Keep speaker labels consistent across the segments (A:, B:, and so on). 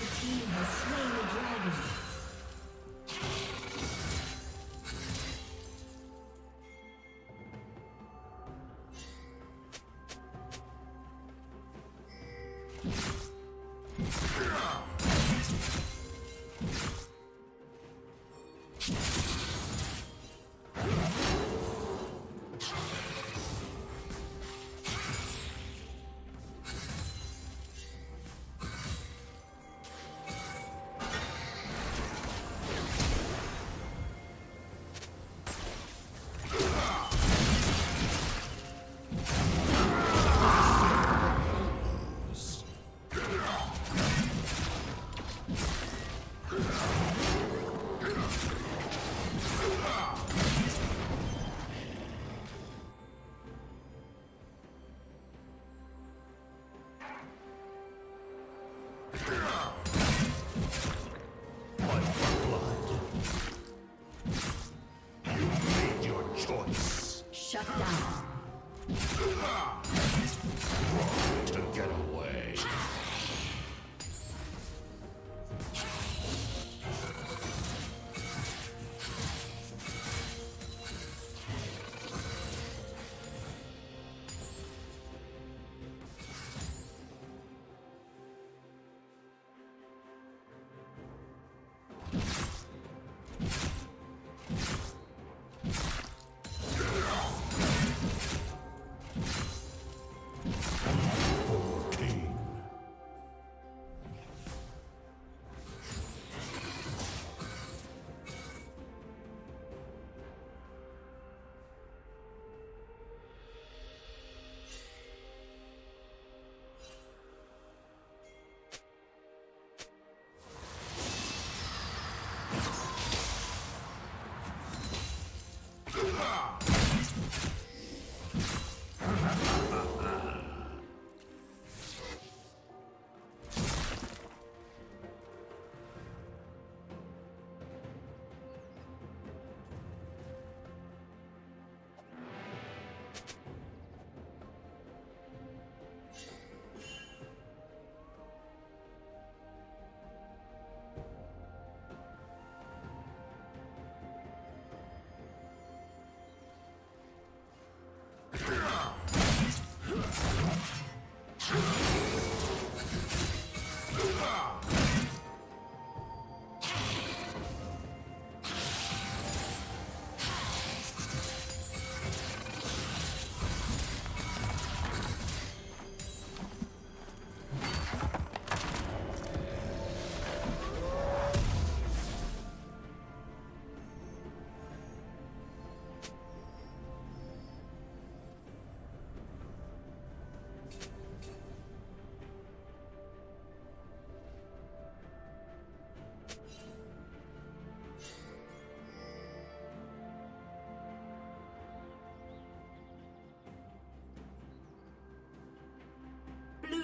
A: team has slain the dragon.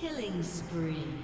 A: Killing spree.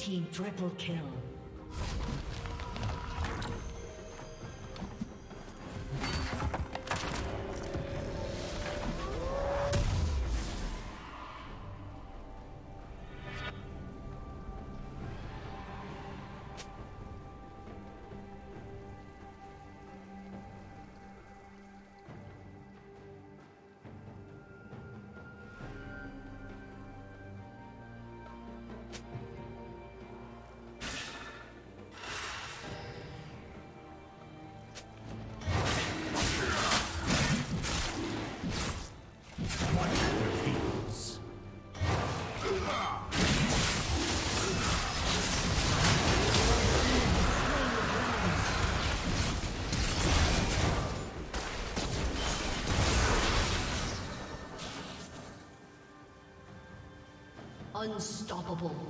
A: team triple kill. Unstoppable.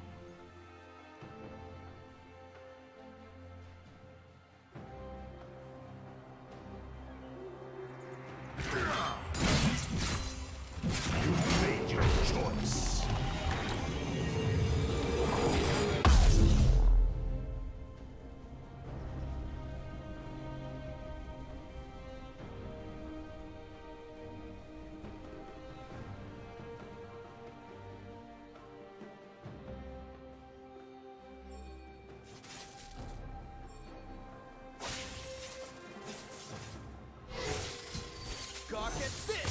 B: Gawk at
C: this!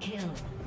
C: Kill.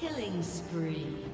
C: Killing spree.